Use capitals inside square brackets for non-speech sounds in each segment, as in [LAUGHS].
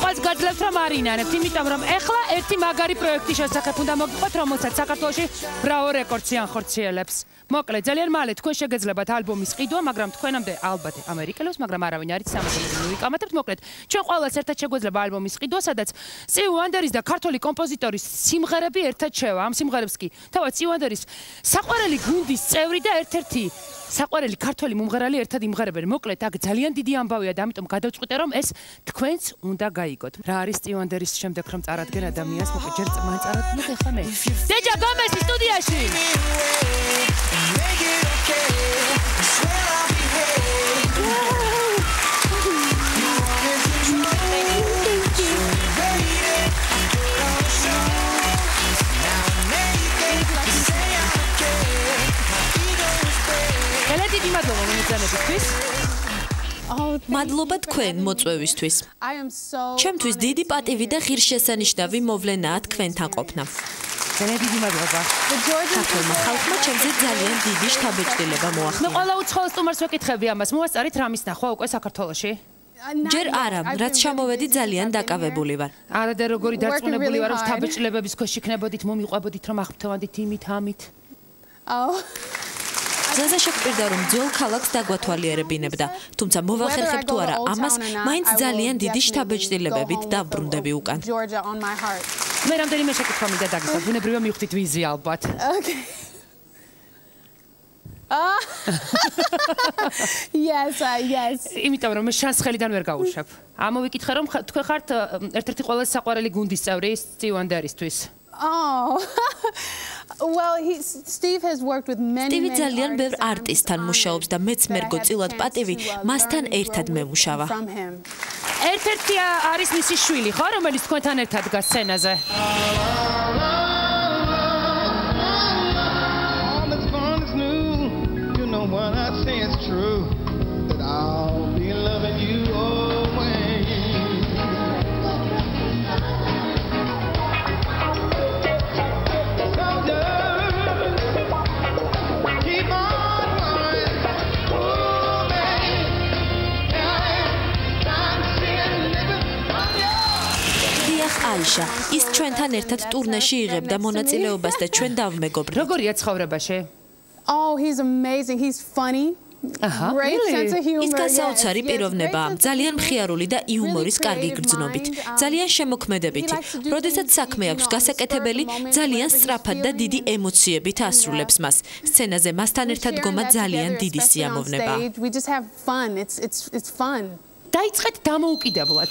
სიტყვას გაძლევთ რომ არინანებთ, იმიტომ რომ ეხლა ერთი მაგარი პროექტი შესახებ უნდა მოგიყვეთ, რომელსაც საქართველოში ბრავო რეკორდსი ანხორციელებს. მოკლედ, ძალიან მალე თქვენ შეგეძლებათ ალბომის ყიდვა, მაგრამ თქვენამდე ალბათ ამერიკელებს, მაგრამ არავინ არის სამაგერები ვიკამათებთ. მოკლედ, ჩვენ ყოველს ერთად შეგვეძლება ალბომის ყიდვა, სადაც Steve Wonder-ის და ქართული კომპოზიტორის სიმღერები ერთად შევა. ამ სიმღერებს კი თავად Steve Wonder-ის საყვარელი გუნდის წევრი და ერთ-ერთი საყვარელი ქართველი მომღერალი ერთად იმღერებენ. მოკლედ, აქ ძალიან დიდი ამბავია და ამიტომ გადავწყვიტე რომ ეს თქვენც უნდა გაიგოთ. რა არის Wonder-ის შემდეგ რომ წარადგენ ადამიანს, მოკლედ ჯერ წმან წარადგენ ხეხა მე. დეჯა გომესი სტუდიაში. Make it okay. მადლობა თქვენ მოწვევისთვის. ჩემთვის დიდი პატივი და ღირსშესანიშნავი მოვლენაა თქვენთან ყოფნა. ძალიან დიდი მადლობა. საქართველოს ხალხმა ჩემზე ძალიან დიდი შთაბეჭდილება მოახდინა. მე ყველა უცხოელ სტუმარს ვეკითხები ამას, მოასწარით რამის ნახვა უკვე საქართველოში? ჯერ არა, რაც ჩამოვედი ძალიან დაკავებული ვარ. არა და როგორი დარწმუნებული ვარ, რომ შთაბეჭდილებების ქვეშ იქნებოდით, მომიყვებოდით, რომ აღფრთოვანდით იმით, ამით. აუ ზაზე შეგვირდა რომ ძველ ქალაქს დაგვათვალიერებინებდა, თუმცა მოვახერხებ თუ არა ამას, მაინც ძალიან დიდი შთაბეჭდილებებით დავბრუნდები უკან. მე რამდენიმე შეკითხვა მინდა დაგისვა, ბუნებრივია მივხვდით ვიზი ალბათ. Okay. Ah. [LAUGHS] yes, yes. იმიტომ რომ შანს ხელიდან ვერ გავუშვებ. ამოვიკითხე რომ თქვენ ხართ ერთ-ერთი ყველაზე საყვარელი გუნდის წევრი Steve-ისთვის. Oh. [LAUGHS] Well, he Steve has worked with many Steve ძალიან ბევრ არტისტთან მუშაობს და მეც მერგო წილად პატივი მასთან ერთად მემუშავა. ერთ-ერთი არის მისი შვილი, ხო, რომელიც თქვენთან ერთად დგას სცენაზე? აიშა ის ჩვენთან ერთად ტურნეში იღებდა მონაწილეობას და ჩვენ დავმეგობრდით როგორია ცხოვრებაში? Oh he's amazing. He's funny. ის გასაოცარი პიროვნებაა, ძალიან მხიარული და იუმორის კარგი გრძნობით, ძალიან შემოქმედებითი. როდესაც საქმე აქვს გასაკეთებელი, ძალიან სწრაფად და დიდი ემოციებით ასრულებს მას. სცენაზე მასთან ერთად გომა ძალიან დიდი სიამოვნებაა. დაიწყეთ დამოუკიდებლად.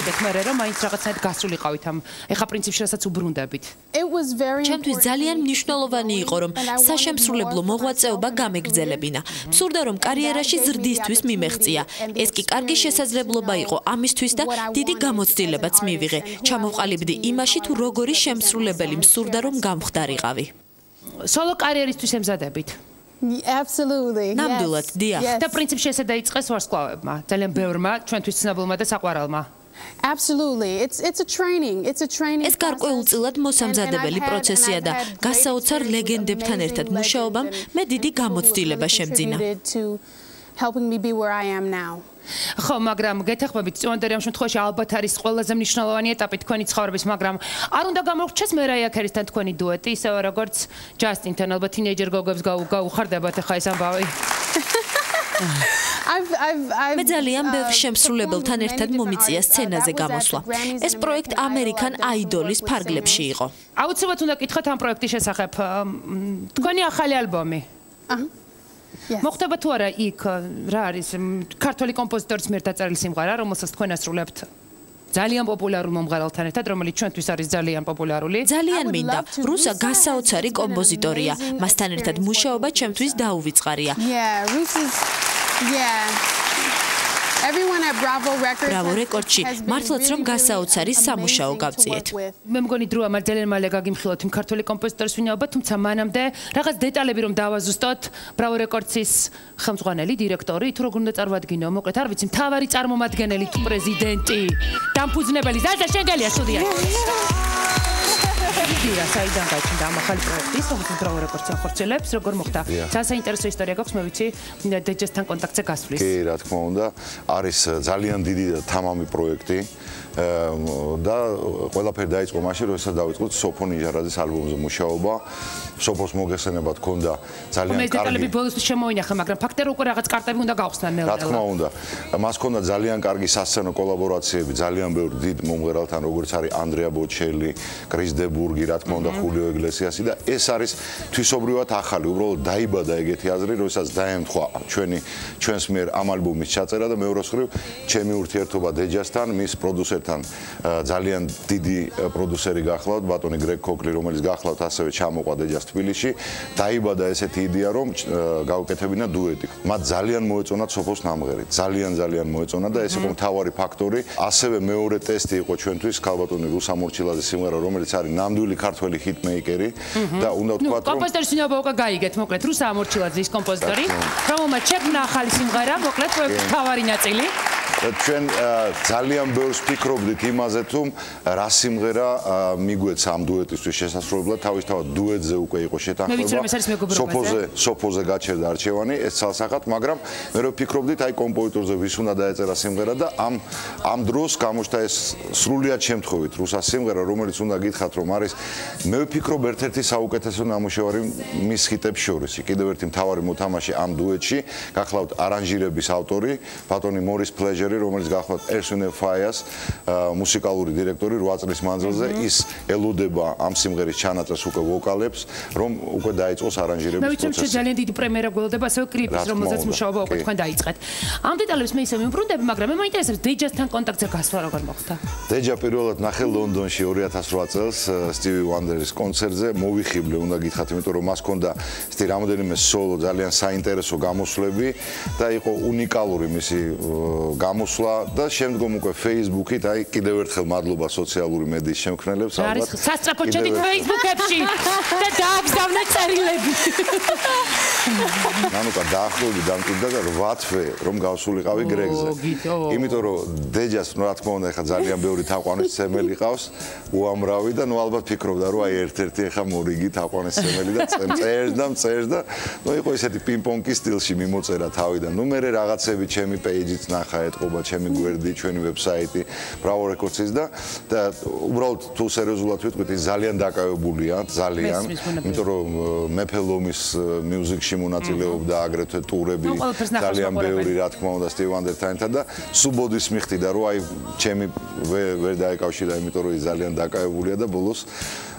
რატო გადაწყვეტეთ მე რომ მაინც რაღაცნაირად გასულიყავით ამ ეხა პრინციპში რასაც უბრუნდებით? ჩემთვის ძალიან მნიშვნელოვანი იყო რომ საშემსრულებლო მოღვაწეობა გამეგრძელებინა. მსურდა რომ კარიერაში ზრდისთვის მიმეღწია. ეს კი კარგი შესაძლებლობა იყო ამისთვის და დიდი გამოცდილებაც მივიღე. ჩამოვყალიბდი იმაში თუ როგორი შემსრულებელი მსურდა რომ გამხდარიყავი. სოლო კარიერისთვის ემზადებით. Absolutely. ნამდვილად, დიახ. და პრინციპში ესე დაიწყეს ვარსკვლავებმა, ძალიან ბევრმა ჩვენთვის ცნობილმა და საყვარელმა. Absolutely. It's it's a training. It's a training. ეს გარკვეულწილად მოსამზადებელი პროცესია და გასაოცარ ლეგენდებთან ერთად მუშაობამ მე დიდი გამოცდილება შემძინა. helping me be where I am now. ხო, მაგრამ გეთახმებით, წონდერი ამ შემთხვევაში ალბათ არის ყველაზე მნიშვნელოვანი ეტაპი თქვენი ცხოვრების, მაგრამ არ უნდა გამოგრჩეს მერაია ქერისთან თქვენი დუეტი, ისე როგორც ჯასტინთან, ალბათ თინეიჯერ გოგოებს გაუხარდებათ ახლა ეს ამბავი. [LAUGHS] I've I've I've მე ძალიან ბევრ შემსრულებელთან ერთად მომიწია სცენაზე გამოსვლა. ეს პროექტ American Idol-ის ფარგლებში იყო. აუცილებლად უნდა გითხოთ ამ პროექტის შესახებ. თქვენი ახალი ალბომი. აჰა. მოხდება თუ არა იქ რა არის ქართული კომპოზიტორის მიერ დაწერილი სიმღერა, რომელსაც თქვენ ასრულებთ? ძალიან პოპულარულ მომღერალთან ერთად, რომელიც ჩვენთვის არის ძალიან პოპულარული. ძალიან მინდა. რუსა გასაოცარი კომპოზიტორია. მასთან ერთად მუშაობა ჩემთვის დაუვიწყარია. Yeah, Rus is Yeah. Everyone at Bravo Records. Bravo Records-ში მართლაც რომ გასაოცარი სამუშაო გავწიეთ. მე მგონი დროა მაგრამ ძალიან მალე გაგიმხილოთ იმ ქართული კომპოზიტორის ვინაობა, თუმცა მანამდე რაღაც დეტალები რომ დავაზუსტოთ, Bravo Records-ის ხელმძღვანელი, დირექტორი, თუ როგორ უნდა წარმოადგინო, მოკლედ არ ვიცი, მთავარი წარმომადგენელი თუ პრეზიდენტი, დამფუძნებელი, ზაზა შენგელია სტუდიაში. ვიდია საიდან გაჩნდა ამ ახალი პროექტის, რომელიც დროა რეკორდს ახორციელებს, როგორ მოხდა. ძალიან საინტერესო ისტორია გვაქვს, მე ვიცი, დეჯესთან კონტაქტზე გასვლის. კი, რა თქმა უნდა, არის ძალიან დიდი და თამამი პროექტი. და ყველაფერი დაიწყო მაშინ, როდესაც დავიწყოთ სოფო ნიჟარაძის ალბომზე მუშაობა. სოფოს მოგესენება თქონდა ძალიან კარგი. მე დეტალები ბოლოს შემოინახე, მაგრამ ფაქტია უკვე რაღაც კარტები უნდა გავხსნა ნელ-ნელა. რა თქმა უნდა. მას ჰქონდა ძალიან კარგი სასცენო კოლაბორაციები, ძალიან ბევრი დიდ მომღერალთან, როგორც არის ანდრეა ბოჩელი, კრის დებურგი, რა თქმა უნდა, ხულიო ეგლესიასი და ეს არის თვისობრივად ახალი, უბრალოდ დაიბადა ეგეთი აზრი, როდესაც დაემთხვა ჩვენი ჩვენს მიერ ამ ალბომის ჩაწერა და მეორე მხრივ ჩემი ურთიერთობა დეჯასთან, მის პროდიუსერთან ძალიან დიდი პროდიუსერი გახლავთ, ბატონი გრეგ კოკლი, რომელიც გახლავთ ასევე ჩამოყვა დეჯას თბილისში, დაიბადა ესეთი იდეა, რომ გავუკეთებინა დუეტი. მათ ძალიან მოეწონა სოფოს ნამღერი, ძალიან ძალიან მოეწონა და ეს იყო მთავარი ფაქტორი. ასევე მეორე ტესტი იყო ჩვენთვის ქალბატონი რუსამორჩილაძის სიმღერა, რომელიც არის ნამდვილი ქართველი ჰიტმეიკერი. და უნდა ვთქვათ, რომ კომპოზიტორის ნიობა უკვე გაიგეთ, მოკლედ რუსამორჩილაძის კომპოზიტორი, რომელმაც შექმნა ახალი სიმღერა, მოკლედ პროექტის მთავარი ნაწილი. ჩვენ ძალიან ბევრს ფიქრობდით იმაზე თუ რა სიმღერა მიგვეც ამ დუეტისთვის შესაძლებლად თავისთავად დუეტზე უკვე იყო შეთანხმება. სოფოზე სოფოზე გაჩერდა არჩევანი ეს ცალსახად მაგრამ მე რო ფიქრობდით აი კომპოზიტორზე ვის უნდა დაეწერა სიმღერა და ამ ამ დროს გამოჩნდა ეს სრულიად შემთხვევით რუსა სიმღერა რომელიც უნდა გითხრათ რომ არის მე ვფიქრობ ერთ-ერთი საუკეთესო ნამუშევარი მის ჰიტებს შორის კიდევ ერთი მთავარი მოთამაშე ამ დუეტში გახლავთ არანჟირების ავტორი ბატონი მორის პლეჟერ პროდიუსერი, რომელიც გახლავთ Ersun Fayas, მუსიკალური დირექტორი 8 წლის მანძილზე, ის ელოდება ამ სიმღერის ჩანაწერს უკვე ვოკალებს, რომ უკვე დაიწყოს არანჟირების პროცესი. მე ვიცი, რომ ძალიან დიდი პრემიერა გველოდება ასევე კლიპის, რომელზეც მუშაობა უკვე თქვენ დაიწყეთ. ამ დეტალებს მე ისე მიმბრუნდები, მაგრამ მე მაინტერესებს დეჯასთან კონტაქტზე გასვლა როგორ მოხდა? დეჯა პირველად ნახე ლონდონში 2008 წელს Stevie Wonder-ის კონცერტზე, მოვიხიბლე, უნდა გითხრათ, იმიტომ რომ მას ჰქონდა ისეთი რამოდენიმე სოლო, ძალიან საინტერესო გამოსვლები და იყო უნიკალური მისი გამო გამოსვლა და შემდგომ უკვე Facebook-ით, აი კიდევ ერთხელ მადლობა სოციალური მედიის შემქმნელებს ალბათ. არის სასწრაფო ჩატი Facebook-ებში და დააგზავნე წერილები. ნანუკა დაახლოებით დამკვიდრდა და 8 თვე რომ გავსულიყავი გრეგზე. იმიტომ რომ დეჯას რა თქმა უნდა ხა ძალიან ბევრი თაყვანის ცემელი ყავს, უამრავი და ნუ ალბათ ფიქრობდა რომ აი ერთ-ერთი ხა მორიგი თაყვანის ცემელი და წერს და წერს და ნუ იყო ესეთი პინგ-პონგის სტილში მიმოწერა თავიდან. ნუ მე რაღაცები ჩემი პეიჯიც ნახა ეთყო მადლობა ჩემი გვერდი, ჩვენი ვებსაიტი, Bravo Records-ის და და უბრალოდ თუ სერიოზულად ვიტყვით, ის ძალიან დაკავებულია, ძალიან, იმიტომ რომ მეფელომის მიუზიკში მონაწილეობდა აგრეთვე ტურები, ძალიან ბევრი რა თქმა უნდა Steve Wonder-თან და სუბოდის მიხდიდა, რომ აი ჩემი ვერ დაეკავშირა, იმიტომ რომ ის ძალიან დაკავებულია და ბოლოს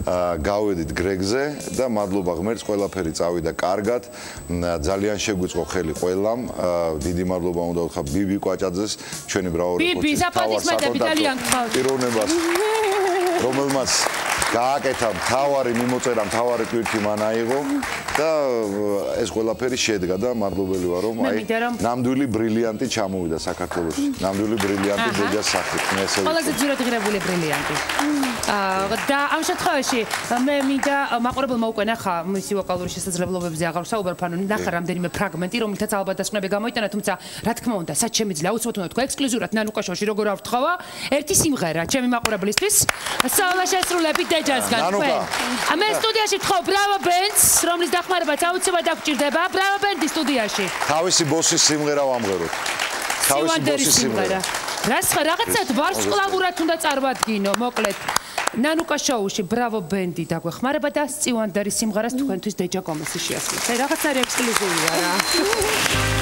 გავედით გრეგზე და მადლობა ღმერთს, ყველაფერი წავიდა კარგად. ძალიან შეგვიწყო ხელი ყველამ. დიდი მადლობა უნდა ვთქვა ბიბი კვაჭაძეს, ჩვენი ბრაური კოჩი. ბიბი, საპატისმეტები ძალიან გყავს. პიროვნებას რომელმაც გააკეთა მთავარი მიმოწერა, მთავარი ტვირთი მან აიღო და ეს ყველაფერი შედგა და მადლობელი ვარ რომ აი ნამდვილი ბრილიანტი ჩამოვიდა საქართველოში. ნამდვილი ბრილიანტი დეჯას სახით. მე ესე ყველაზე ძირად ღირებული ბრილიანტი. და ამ შემთხვევაში მე მინდა მაყურებელმა უკვე ნახა მისი ვოკალური შესაძლებლობებზე აღარ საუბარ ფანო ნახა რამდენიმე ფრაგმენტი რომელთაც ალბათ დასკვნები გამოიტანა თუმცა რა თქმა უნდა სად შემიძლია აუცილებლად უნდა თქვა ექსკლუზიურად ნანუკაშოში როგორ ავთხოვა ერთი სიმღერა ჩემი მაყურებლისთვის სავალა შესრულები დეჯასგან თქვენ. მე სტუდიაში თხოვ ბრავო ბენდს რომლის დახმარებაც აუცილებლად დაგჭირდება. ბრავო ბენდი სტუდიაში. თავისი ბოსის სიმღერა ვამღეროთ. თავისი ბოსის სიმღერა. რას ხარ რაღაცა ვარსკვლავურად უნდა წარმოადგინო მოკლედ. ნანუკა შოუში ბრავო ბენდი დაგვეხმარება და სტივანდერის სიმღერას თქვენთვის დეჯა კომისი შეასრულებს. აი რაღაცა ექსკლუზივია რა.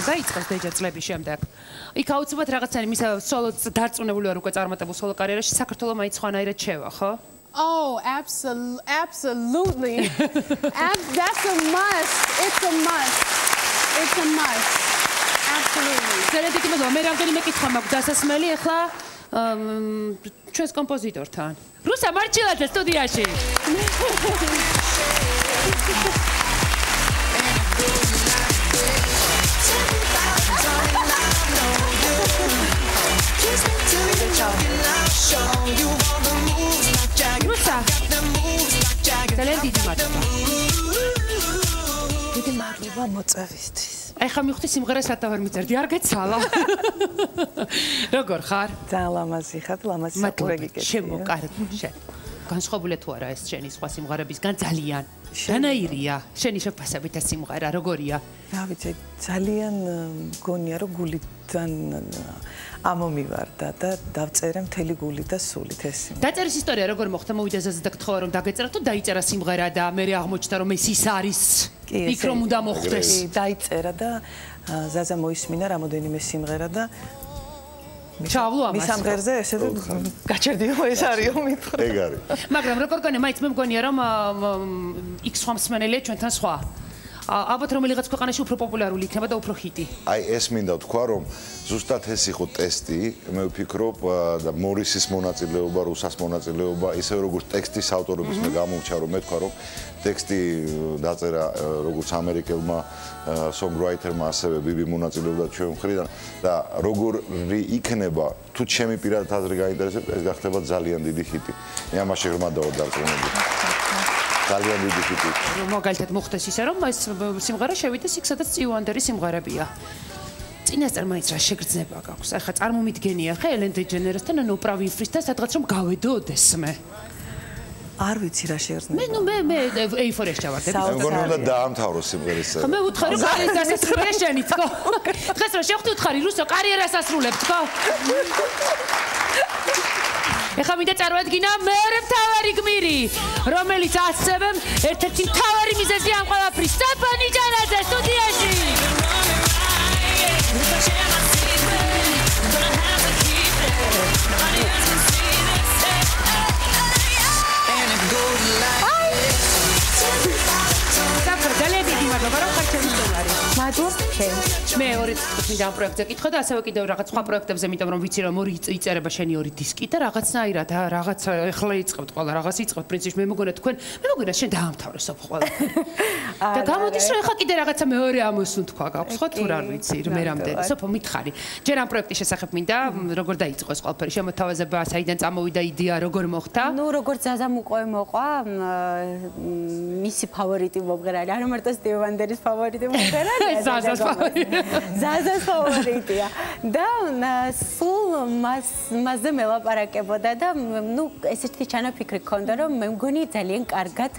დაწერა დაიწყოს დეჯა წლების შემდეგ. იქ აუცილებლად რაღაცანი მის სოლო დარწმუნებული ვარ უკვე წარმატებულ სოლო კარიერაში საქართველოს მაინც ხვანაირად შევა, ხო? Oh, absolutely. [LAUGHS] Absolutely. That's a must. It's a must. It's a must. Absolutely. დიდი მადლობა. მე რამდენიმე კითხვა მაქვს დასასმელი ახლა ჩვენს კომპოზიტორთან. რუსა მარჩილაძე სტუდიაში. [LAUGHS] რუსა ძალიან დიდი მადლობა. დიდი მადლობა მოწევისთვის. ეხა მივხვდი სიმღერას რათა ვერ მიწერდი, არ გეცალა. [LAUGHS] როგორ ხარ? ძალიან ლამაზი ხარ, ლამაზი საყურე გიგეთ. შემოკარგი განსხვავებული თუ არა ეს შენი სხვა სიმღერებისგან ძალიან. შენაირია, შენი შეფასებით ეს სიმღერა როგორია? რა ვიცი, ძალიან მგონია რომ გულიდან ამომივარდა და დავწერე მთელი გული და სულით ეს სიმღერა. დაწერის ისტორია როგორ მოხდა? მოვიდა ზაზა და გთხოვა რომ დაგეწერა თუ დაიწერა სიმღერა და მე აღმოჩნდა რომ ეს ის არის. იქ რომ უნდა მოხდეს. დაიწერა და ზაზა მოისმინა რამოდენიმე სიმღერა და ჩავლო ამას. მის ამღერზე ესე გაჩერდიო ეს არისო მითხრა. ეგ არის. მაგრამ როგორ გონია, მაინც მე მგონია რომ იქ სხვა მსმენელია ჩვენთან სხვა. ალბათ რომელიღაც ქვეყანაში უფრო პოპულარული იქნება და უფრო ჰიტი. აი ეს მინდა თქვა რომ ზუსტად ეს იყო ტესტი, მე ვფიქრობ და მორისის მონაწილეობა, რუსას მონაწილეობა, ისე როგორც ტექსტის ავტორობის მე გამოვჩა რომ მე თქვა რომ ტექსტი დაწერა როგორც ამერიკელმა songwriter-მა ასევე ბიბი მონაწილეობდა ჩვენ მხრიდან და როგორი იქნება თუ ჩემი პირადად აზრი გაინტერესებს ეს გახდება ძალიან დიდი ჰიტი. მე ამაში ღრმადაა დარწმუნებული. ძალიან დიდი ფიტი. მაგალითად მოხდეს ისე რომ ეს სიმღერა შევიდეს იქ სადაც წიუანდერი სიმღერებია. წინასწარ მაინც რა შეგრძნება გაქვს? ახლა წარმომიდგენია ხე ელენ დეჯენერესთან ან ოპრა ვინფრისთან სადღაც რომ გავედოდეს მე. არ ვიცი რა შეგრძნება. მე ნუ მე მე ეიფორიაში ჩავარდებ. მე მგონი უნდა დაამთავროს სიმღერის მე უთხარი რომ კარიერას დასასრულია შენი თქო. დღეს რა შევხვდი უთხარი რუსო კარიერას ასრულებ თქო. ეხა მინდა წარმოადგინა მეორე მთავარი გმირი, რომელიც ასწევენ ერთ-ერთი მთავარი მიზეზი ამ ყველაფრის, სტეფანი ჯანაძე სტუდიაში. მადლობა რომ ხარ ჩემი სტუმარი. მადლობა შენ. მე ორი წუთი ამ პროექტზე კითხო და ასევე კიდევ რაღაც სხვა პროექტებზე, იმიტომ რომ ვიცი რომ ორი იწერება შენი ორი დისკი და რაღაცნაირად რაღაც ეხლა იწყებთ ყველა რაღაც იწყებთ პრინციპში მე მგონია თქვენ მე მგონია შენ დაამთავრე სოფ ყველა. [LAUGHS] და გამოდის რომ ეხლა კიდე რაღაცა მეორე ამოსუნ თქვა გაქვს ხო თუ რა ვიცი მე რამდენი სოფო მითხარი. ჯერ ამ პროექტის შესახებ მინდა როგორ დაიწყო ეს ყველაფერი შემოთავაზება, საიდან წამოვიდა იდეა, როგორ მოხდა? ნუ როგორ ზაზამ უკვე მოყვა მისი ფავორიტი მომღერალი, არა მარტო სტივ ვანდერის ფავორიტი [LAUGHS] მომღერალი, ზაზას ფავორიტი. ზაზას ფავორიტია. და სულ მას მასზე მელაპარაკებოდა და ნუ ესეთი ჩანაფიქრი ქონდა რომ მე მგონი ძალიან კარგად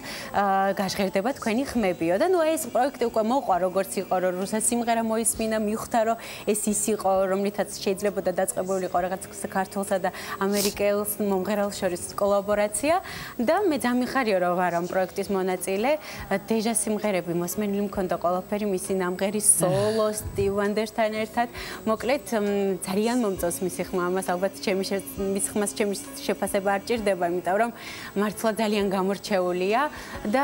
გაჟღერდება თქვენი ხმებიო. და ნუ ეს პროექტი უკვე მოყვა როგორც იყო რომ რუსა სიმღერა მოისმინა მივხვდა რომ ეს ის იყო რომლითაც შეიძლება დაწყებული იყო რაღაც საქართველოსა და ამერიკელს მომღერალს შორის კოლაბორაცია. და მე დამიხარია რომ ვარ ამ პროექტის მონაწილე. დეჟა სიმღერები მოსმენილი მქონდა ყველაფერი მისი ნამღერის სოლო [LAUGHS] სტივ ვანდერსთან ერთად. მოკლედ ძალიან მომწონს მისი ხმა ამას ალბათ ჩემი მის ხმას ჩემი შეფასება არ ჭირდება იმიტომ რომ მართლა ძალიან გამორჩეულია და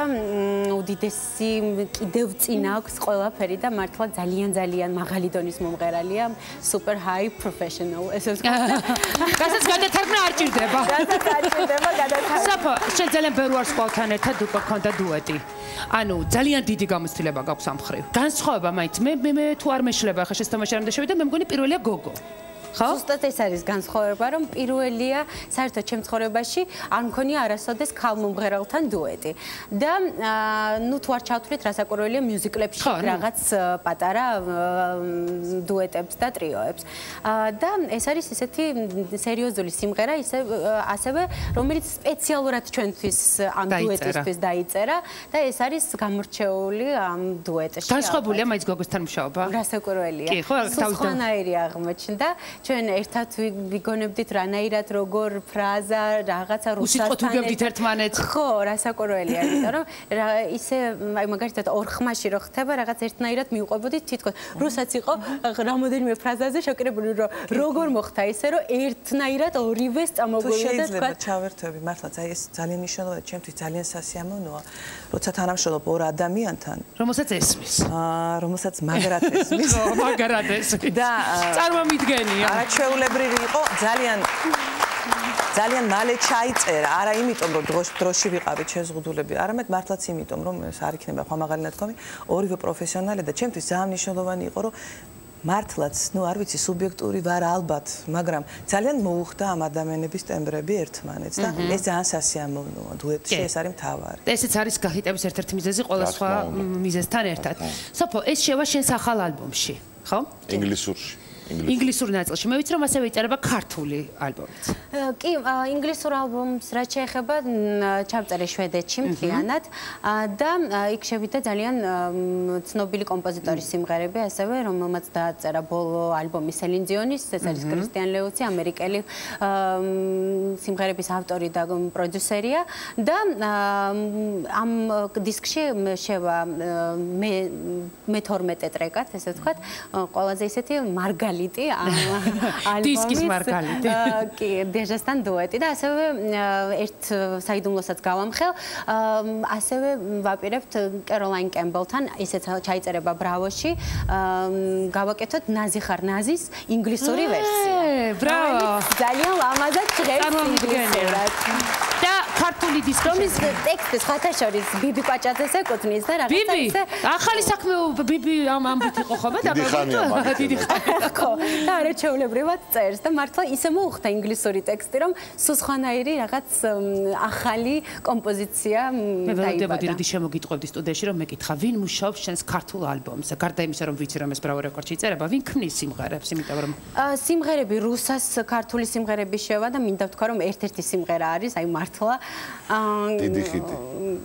უდიდესი კიდევ წინ აქვს ყველაფერი და მართლა ძალიან ძალიან მაღალი დონის მომღერალია. Super high professional ესე ვთქვა [LAUGHS] რასაც გადათარგმნა არ ჭირდება. [LAUGHS] რასაც არ ჭირდება გადათარგმნა. საფო შენ ძალიან ბევრ ვარს ყოლთან ერთად უკვე ქონდა დუეტი. ანუ ძალიან დიდი გამოცდილება გაქვს ამ ხრივ განსხვავება მაინც. მე მე თუ არ მეშლება ხა შესთამაში არ უნდა შევიდე მე მგონი პირველია გოგო ხო? ზუსტად ეს არის განსხვავება, რომ პირველია საერთოდ ჩემ ცხოვრებაში არ მქონია არასოდეს ქალმომღერალთან დუეტი. და ნუ თუ არ ჩავთვლით, რასაკვირველია მიუზიკლებში რაღაც პატარა დუეტებს და ტრიოებს. და ეს არის ესეთი სერიოზული სიმღერა, ისე ასევე რომელიც სპეციალურად ჩვენთვის ამ დუეტისთვის დაიწერა და ეს არის გამორჩეული ამ დუეტში. განსხვავებულია მაინც გოგოსთან მუშაობა? რასაკვირველია. კი, ხო, თავის და აღმოჩნდა ჩვენ ერთად ვიგონებდით რანაირად როგორ ფრაზა რაღაცა რუსასთან უსიტყვოდ უგებდით ერთმანეთს. ხო რასაკვირველია იმიტომ რომ ისე აი მაგალითად ორ ხმაში რო ხდება რაღაც ერთნაირად მიუყვებოდით თითქოს რუსაც იყო რამოდენიმე ფრაზაზე შოკირებული რომ როგორ მოხდა ისე რომ ერთნაირად ორივეს წამოგვივიდა და თქვა ჩავერთვები მართლა აი ეს ძალიან მნიშვნელოვანია ჩემთვის ძალიან სასიამოვნოა როცა თანამშრომლობ ორ ადამიანთან რომელსაც ესმის. აა რომელსაც მაგრად ესმის. [LAUGHS] მაგრად ესმის. და [LAUGHS] წარმომიდგენია არაჩვეულებრივი იყო ძალიან ძალიან მალე ჩაიწერა არა იმიტომ რომ დროში დროში ვიყავით შეზღუდულები არამედ მართლაც იმიტომ რომ ეს არ იქნება ხომაღალი ნათქვამი ორივე პროფესიონალი და ჩემთვის ძალიან მნიშვნელოვანი იყო რომ მართლაც, ну, არ ვიცი, სუბიექტური ვარ ალბათ, მაგრამ ძალიან მოუხდა ამ ადამიანების ტემბრები ერთმანეთს და ეს ძალიან სასიამოვნოა, დუეტში ეს არის მთავარი. ესეც არის გახიტების ერთ-ერთი მიზეზი ყველა სხვა მიზეზთან ერთად. სოფო, ეს შევა შენს ახალ ალბომში, ხო? ინგლისურში. ინგლისურ ნაწილში. მე ვიცი რომ ასევე იწერება ქართული ალბომიც. კი, ინგლისურ ალბომს რაც შეეხება ჩავწერე შვედეთში მთლიანად. და იქ შევიდა ძალიან ცნობილი კომპოზიტორის სიმღერები, ასევე რომელმაც დაწერა ბოლო ალბომი სელინ დიონის, ეს არის კრისტიან ლეუცი, ამერიკელი სიმღერების ავტორი და პროდიუსერია. და ამ დისკში შევა მე მე 12 ტრეკად, ესე ვთქვათ, ყველაზე ისეთი მარგალი მარგალიტი [LAUGHS] ალბომის დისკის მარგალიტი. კი დეჟასთან დუეტი და ასევე ერთ საიდუმლოსაც გავამხელ. ასევე ვაპირებთ კეროლაინ კემბელთან ისეც ჩაიწერება ბრავოში გავაკეთოთ ნაზი ხარ ნაზის ინგლისური ვერსია. ბრავო ძალიან ლამაზად ჟღერს ინგლისურად. და ქართული დისკის ტექსტი სხვათა შორის ბიბი კვაჭაძეს ეკუთვნის და რაღაცა ისე. ბიბი ახალი საქმე ბიბი ამ ამბით იყო ხო და დიდი ხანია დიდი ხანია ხო და არაჩვეულებრივად წერს და მართლა ისე მოუხდა ინგლისური ტექსტი რომ სულ სხვანაირი რაღაც ახალი კომპოზიცია დაიბადა მე ველოდებოდი რომ შემოგიტყვევდი სტუდიაში რომ მეკითხა ვინ მუშაობს შენს ქართულ ალბომზე გარდა იმისა რომ ვიცი რომ ეს ბრავო რეკორდში იწერება ვინ ქმნის სიმღერებს? იმიტომ რომ სიმღერები რუსას ქართული სიმღერები შევა და მინდა ვთქვა რომ ერთ-ერთი სიმღერა არის აი მართლა დიდი ხიტი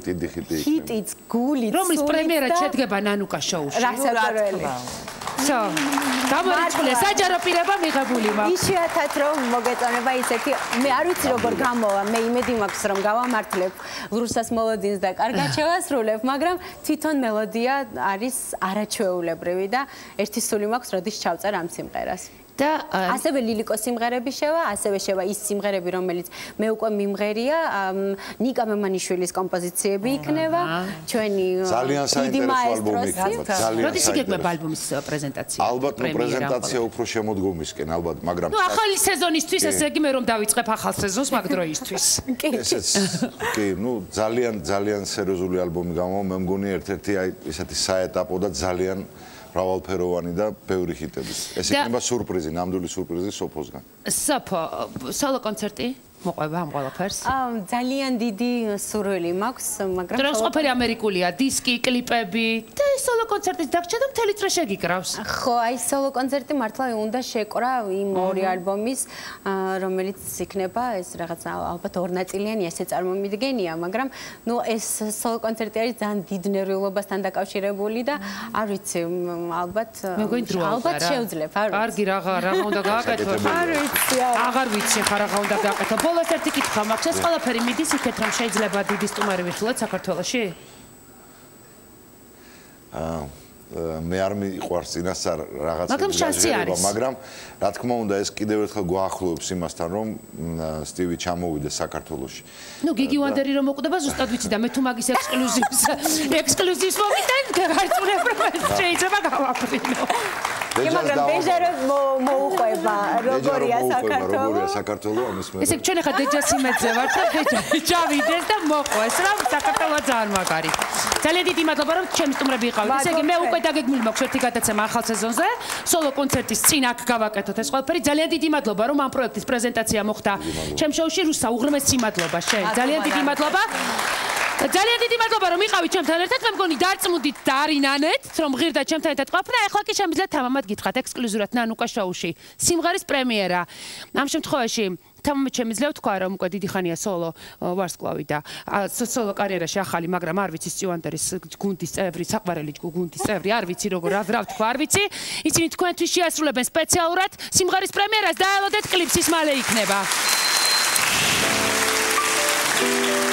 დიდი ხიტი ხიტიც გული რომლის პრემიერა შედგება ნანუკა შოუში? რასაკვირველია ცო გამორიცხულია საჯარო პირება მიღებული მაქვს ისიათად რომ მოგეწონება ისეთი მე არ ვიცი როგორ გამოვა მე იმედი მაქვს რომ გავამართლებ რუსას მელოდინს და კარგად შევასრულებ მაგრამ თვითონ მელოდია არის არაჩვეულებრივი და ერთი სული მაქვს როდის ჩავწერ ამ სიმღერას და ასევე ლილიკოს სიმღერები შევა, ასევე შევა ის სიმღერები, რომელიც მე უკვე მიმღერია, ნიკა მემანიშვილის კომპოზიციები იქნება, ჩვენი ძალიან საინტერესო ალბომი იქნება, ძალიან. როდის იგეგმება ალბომის პრეზენტაცია? ალბათ პრეზენტაცია უფრო შემოდგომისკენ, ალბათ, მაგრამ ნუ ახალი სეზონისთვის ესე იგი მე რომ დავიწყებ ახალ სეზონს მაგ დროისთვის. [LAUGHS] კი. ესეც კი, ნუ ძალიან ძალიან სერიოზული ალბომი გამო, მე მგონი ერთ-ერთი აი ესეთი საეტაპო და ძალიან მრავალფეროვანი და ბევრი ჰიტები. ეს იქნება სურპრიზი, ნამდვილი სურპრიზი სოფოსგან. საფო, სოლო კონცერტი? მოყვება ამ ყველაფერს? აა ძალიან დიდი სურვილი მაქვს, მაგრამ თუ ყველაფერი ამერიკულია, დისკი, კლიპები და სოლო კონცერტის დაგჭა და მთელი წრე შეგიკრავს. ხო, აი სოლო კონცერტი მართლა უნდა შეკრა იმ ორი ალბომის, რომელიც იქნება ეს რაღაც ალბათ ორნაწილიანი ესე წარმომიდგენია, მაგრამ ნუ ეს სოლო კონცერტი არის ძალიან დიდ ნერვიულობასთან დაკავშირებული და არ ვიცი, ალბათ ალბათ შევძლებ, არ ვიცი. კარგი, რაღა, რაღა [LAUGHS] უნდა გააკეთო? არ ვიცი. აღარ ვიცი, ხა რაღა უნდა გააკეთო. ბოლოს ერთი კითხვა მაქვს ეს ყველაფერი მიდის იქეთ რომ შეიძლება დიდი სტუმარი ვიხილოთ საქართველოში აა მე არ მიყვარს წინასწარ რაღაცა მაგრამ რა თქმა უნდა ეს კიდევ ერთხელ გვაახლოვებს იმასთან რომ სტივი ჩამოვიდეს საქართველოში. ნუ გიგი ვანდერი რომ მოკვდება ზუსტად ვიცი და მე თუ მაგის ექსკლუზივს [LAUGHS] ექსკლუზივს მომიტან გარწმუნებ რომ შეიძლება გავაფრინო. კი მაგრამ დეჟარო მოუყვება როგორია საქართველო? როგორია საქართველო ამის მე. ესე ჩვენ ახლა დეჯას იმედზე ვართ და დეჯა ჩავიდეს და მოყვეს რა საქართველო ძალიან მაგარი. ძალიან დიდი მადლობა რომ ჩემი სტუმრები იყავით. ესე იგი მე უკვე დაგეგმილი მაქვს ერთი გადაცემა ახალ სეზონზე. სოლო კონცერტის წინ აქ გავაკეთოთ ეს ყველაფერი. ძალიან დიდი მადლობა რომ ამ პროექტის პრეზენტაცია მოხდა. ჩემ შოუში რუსა უღრმესი მადლობა შენ. ძალიან დიდი მადლობა. ძალიან დიდი მადლობა რომ იყავით ჩემთან ერთად. მე მგონი დარწმუნდით და არინანეთ, რომ ღირდა ჩემთან ერთად ყოფნა. ახლა კი შემიძლია თამამად გითხრათ ექსკლუზიურად ნანუკა შოუში. სიმღერის პრემიერა. ამ შემთხვევაში თამამად შემიძლია ვთქვა რომ უკვე დიდი ხანია სოლო ვარსკვლავი და სოლო კარიერაში ახალი, მაგრამ არ ვიცი სტიუანდერის გუნდის წევრი, საყვარელი გუნდის წევრი, არ ვიცი როგორ რა ვთქვა, არ ვიცი. ისინი თქვენთვის შეასრულებენ სპეციალურად სიმღერის პრემიერას და ელოდეთ კლიპს ის მალე იქნება. friendly feelings